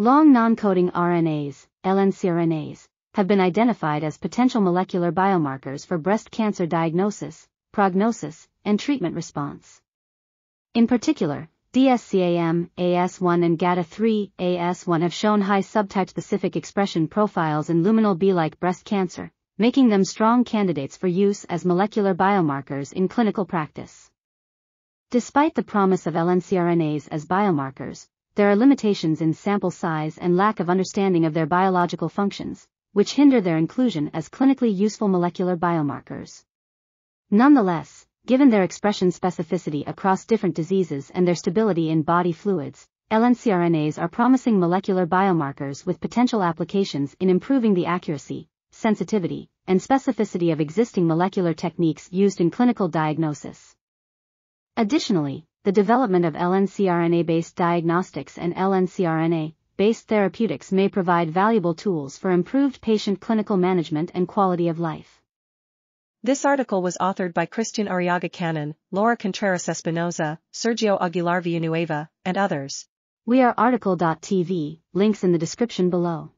Long non-coding RNAs, LNCRNAs, have been identified as potential molecular biomarkers for breast cancer diagnosis, prognosis, and treatment response. In particular, DSCAM, AS1 and GATA3, AS1 have shown high subtype-specific expression profiles in luminal B-like breast cancer, making them strong candidates for use as molecular biomarkers in clinical practice. Despite the promise of LNCRNAs as biomarkers, there are limitations in sample size and lack of understanding of their biological functions, which hinder their inclusion as clinically useful molecular biomarkers. Nonetheless, given their expression specificity across different diseases and their stability in body fluids, LNCRNAs are promising molecular biomarkers with potential applications in improving the accuracy, sensitivity, and specificity of existing molecular techniques used in clinical diagnosis. Additionally, the development of LNCRNA-based diagnostics and LNCRNA-based therapeutics may provide valuable tools for improved patient clinical management and quality of life. This article was authored by Cristian Arriaga Canon, Laura Contreras Espinosa, Sergio Aguilar Villanueva, and others. We are RTCL.TV, links in the description below.